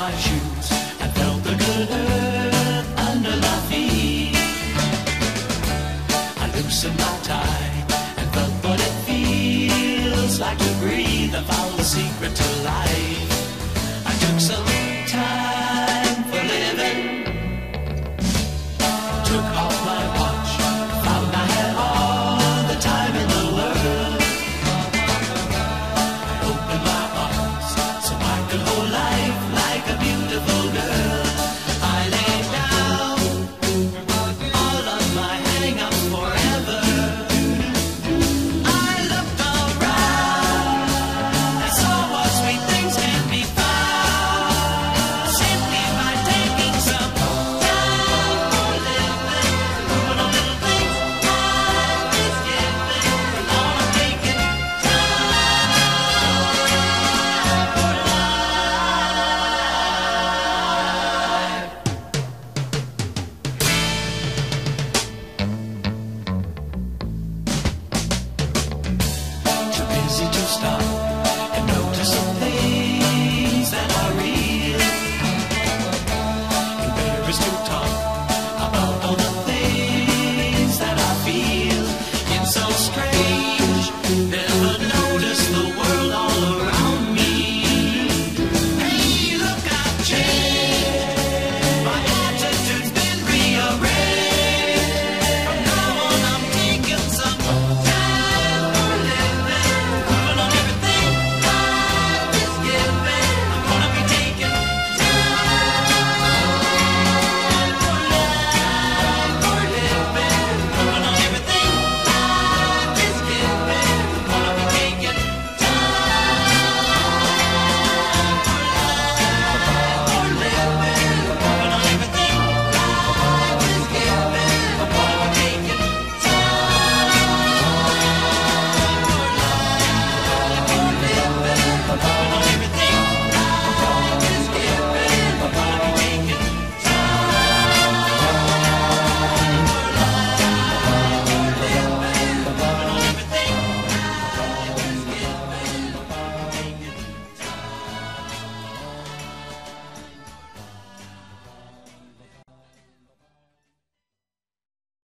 my shoes felt the good earth under my feet. I loosened my tie and felt what it feels like to breathe. I found the secret to life. I took some.